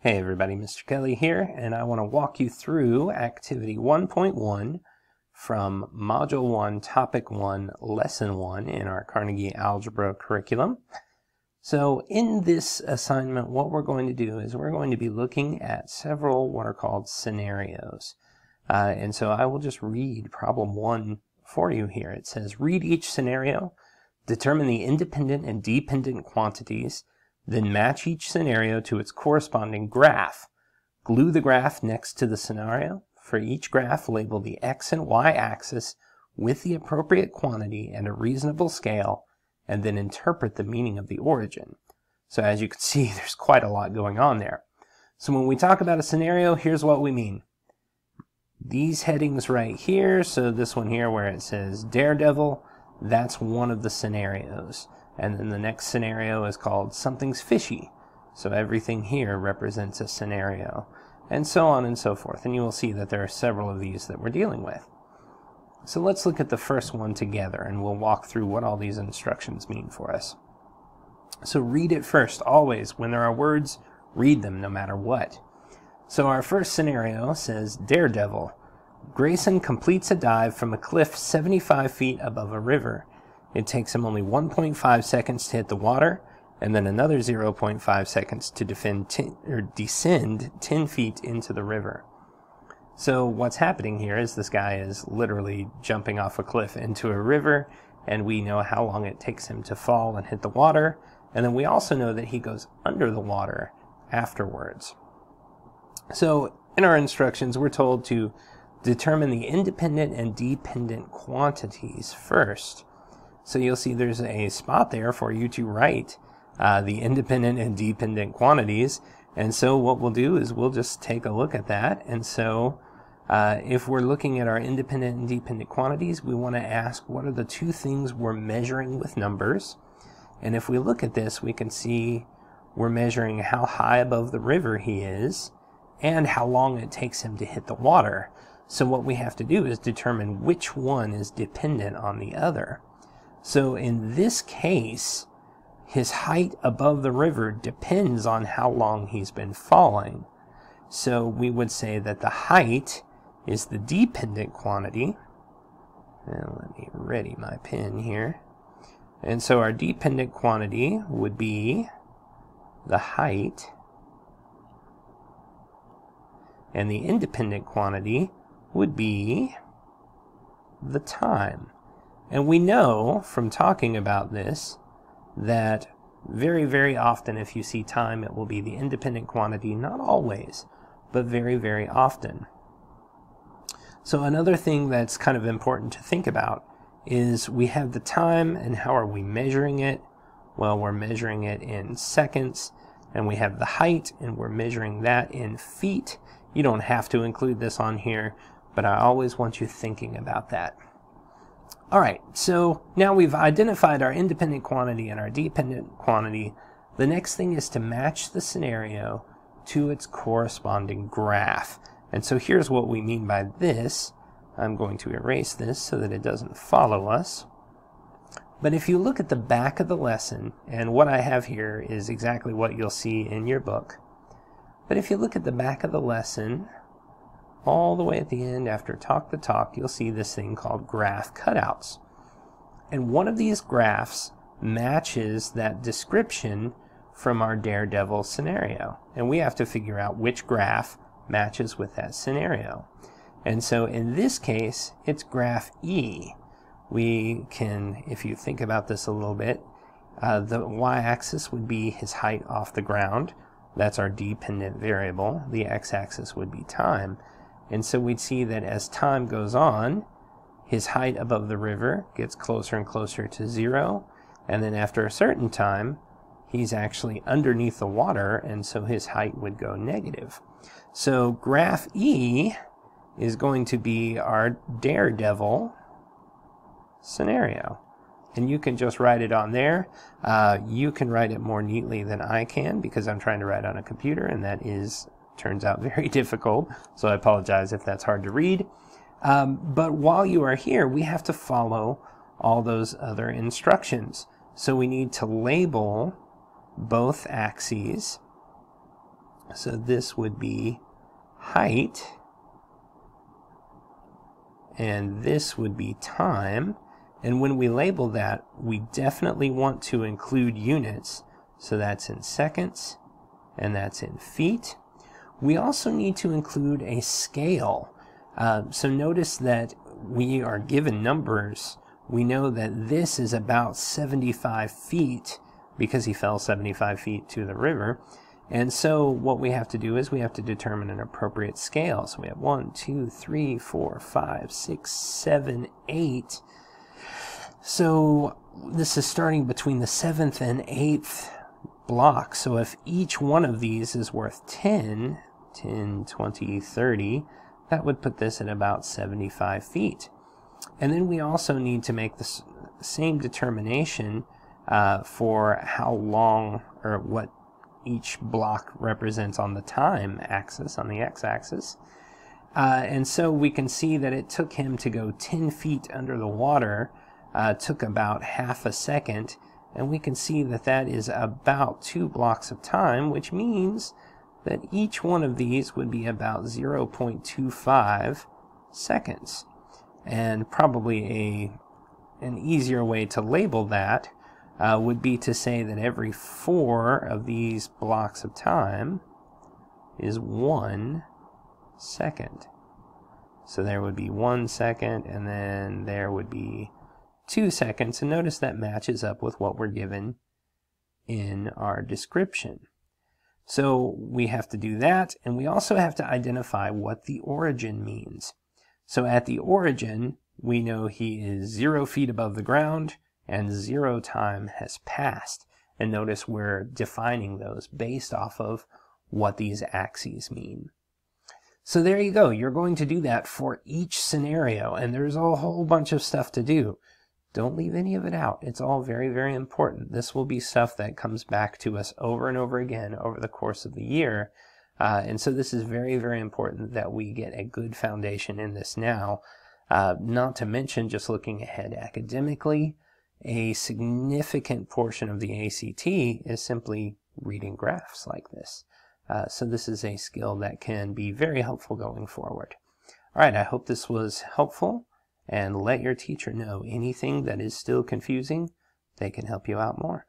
Hey everybody, Mr. Kelly here, and I want to walk you through Activity 1.1 from Module 1, Topic 1, Lesson 1 in our Carnegie Algebra curriculum. So in this assignment, what we're going to do is we're going to be looking at several what are called scenarios. Uh, and so I will just read problem 1 for you here. It says, read each scenario, determine the independent and dependent quantities, then match each scenario to its corresponding graph. Glue the graph next to the scenario. For each graph, label the x and y axis with the appropriate quantity and a reasonable scale, and then interpret the meaning of the origin. So as you can see, there's quite a lot going on there. So when we talk about a scenario, here's what we mean. These headings right here, so this one here where it says Daredevil, that's one of the scenarios. And then the next scenario is called something's fishy. So everything here represents a scenario. And so on and so forth. And you will see that there are several of these that we're dealing with. So let's look at the first one together and we'll walk through what all these instructions mean for us. So read it first, always. When there are words, read them no matter what. So our first scenario says Daredevil. Grayson completes a dive from a cliff 75 feet above a river. It takes him only 1.5 seconds to hit the water, and then another 0.5 seconds to defend ten, or descend 10 feet into the river. So what's happening here is this guy is literally jumping off a cliff into a river, and we know how long it takes him to fall and hit the water, and then we also know that he goes under the water afterwards. So in our instructions, we're told to determine the independent and dependent quantities first. So you'll see there's a spot there for you to write uh, the independent and dependent quantities. And so what we'll do is we'll just take a look at that. And so uh, if we're looking at our independent and dependent quantities, we want to ask what are the two things we're measuring with numbers. And if we look at this, we can see we're measuring how high above the river he is and how long it takes him to hit the water. So what we have to do is determine which one is dependent on the other. So in this case, his height above the river depends on how long he's been falling. So we would say that the height is the dependent quantity. Now let me ready my pen here. And so our dependent quantity would be the height. And the independent quantity would be the time. And we know from talking about this that very, very often if you see time, it will be the independent quantity, not always, but very, very often. So another thing that's kind of important to think about is we have the time and how are we measuring it? Well, we're measuring it in seconds and we have the height and we're measuring that in feet. You don't have to include this on here, but I always want you thinking about that. All right, so now we've identified our independent quantity and our dependent quantity. The next thing is to match the scenario to its corresponding graph. And so here's what we mean by this. I'm going to erase this so that it doesn't follow us. But if you look at the back of the lesson, and what I have here is exactly what you'll see in your book. But if you look at the back of the lesson, all the way at the end after talk the talk, you'll see this thing called graph cutouts. And one of these graphs matches that description from our daredevil scenario. And we have to figure out which graph matches with that scenario. And so in this case, it's graph E. We can, if you think about this a little bit, uh, the y-axis would be his height off the ground. That's our dependent variable. The x-axis would be time. And so we'd see that as time goes on, his height above the river gets closer and closer to zero. And then after a certain time, he's actually underneath the water, and so his height would go negative. So graph E is going to be our daredevil scenario. And you can just write it on there. Uh, you can write it more neatly than I can because I'm trying to write on a computer, and that is turns out very difficult, so I apologize if that's hard to read. Um, but while you are here, we have to follow all those other instructions. So we need to label both axes So this would be height, and this would be time. And when we label that, we definitely want to include units. So that's in seconds, and that's in feet. We also need to include a scale. Uh, so notice that we are given numbers. We know that this is about 75 feet because he fell 75 feet to the river. And so what we have to do is we have to determine an appropriate scale. So we have one, two, three, four, five, six, seven, eight. So this is starting between the seventh and eighth block. So if each one of these is worth 10, 10, 20, 30, that would put this at about 75 feet. And then we also need to make the same determination uh, for how long or what each block represents on the time axis, on the x-axis. Uh, and so we can see that it took him to go 10 feet under the water, uh, took about half a second, and we can see that that is about two blocks of time, which means that each one of these would be about 0.25 seconds. And probably a an easier way to label that uh, would be to say that every four of these blocks of time is one second. So there would be one second, and then there would be two seconds. And notice that matches up with what we're given in our description. So we have to do that, and we also have to identify what the origin means. So at the origin, we know he is zero feet above the ground, and zero time has passed. And notice we're defining those based off of what these axes mean. So there you go. You're going to do that for each scenario, and there's a whole bunch of stuff to do. Don't leave any of it out. It's all very, very important. This will be stuff that comes back to us over and over again over the course of the year. Uh, and so this is very, very important that we get a good foundation in this now. Uh, not to mention just looking ahead academically, a significant portion of the ACT is simply reading graphs like this. Uh, so this is a skill that can be very helpful going forward. All right, I hope this was helpful and let your teacher know anything that is still confusing. They can help you out more.